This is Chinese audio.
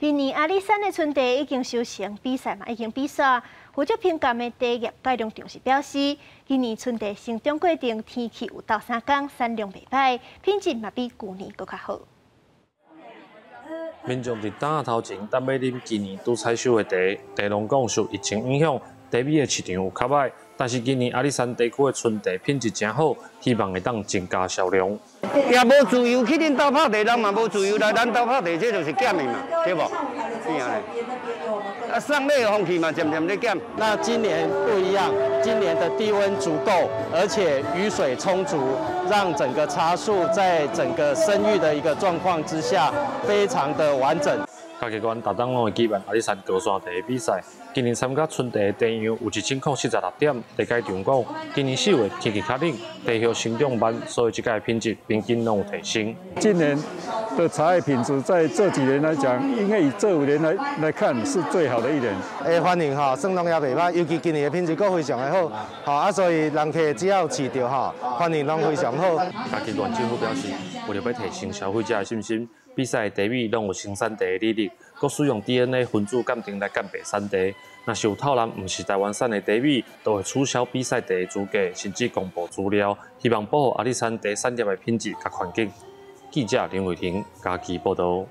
今年阿里山的春茶已经收成，比赛嘛已经比赛。负责评鉴的第一业改良重视表示，今年春茶生长过程天气有到三降，产量袂歹，品质嘛比去年搁较好。民众伫档头前等要啉今年拄采收的茶，茶农讲受疫情影响，茶米的市场有较歹。但是今年阿里山地区的春茶品质真好，希望会当增加销量。也无自由去恁兜泡茶，人嘛无自由来咱兜泡茶，这就是减的嘛，对不？是啊啊，上类的风气嘛，渐渐在减。那今年不一样，今年的低温足够，而且雨水充足，让整个茶树在整个生育的一个状况之下，非常的完整。嘉义县大东拢会举办阿里山高山茶比赛。今年参加春茶地样有一千块四十六点。地界场讲，今年四月天气较冷，地叶生长慢，所以这个品质平均拢有提升。今年的茶叶品质在这几年来讲，应该以这五年来来看是最好的一年。诶，欢迎哈，生龙也袂歹，尤其今年的品质阁非常的好，好啊，所以人客只要试到哈，欢迎拢非常好。嘉义县政府表示，为了要提升消费者的信心。比赛茶米拢有生产地的履历，佮使用 DNA 分子鉴定来鉴别产地。若是有偷懒，毋是台湾产的茶米，都会取消比赛地的资格，甚至公布资料，希望保护阿里山茶产业的品质甲环境。记者林伟霆，家己报道。